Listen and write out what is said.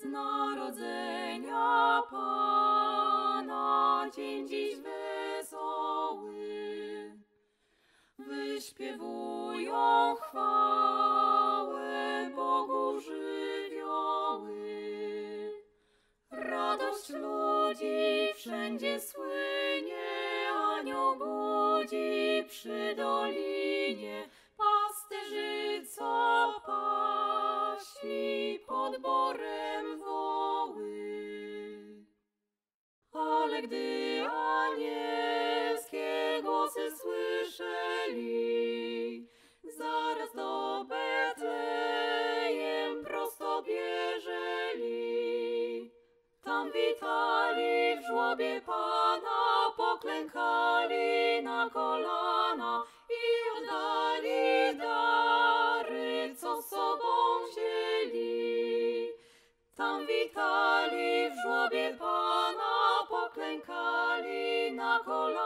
z narodzenia Pana dzień dziś wesoły. Wyśpiewują chwałę Bogu żywioły. Radość ludzi wszędzie słynie, anioł budzi przy Gdy anielskie głosy słyszeli, zaraz do Betlejem prosto bieżeli. Tam witali w żłobie Pana, poklękali na kolana i oddali dary, co sobą wzięli. Tam witali acolo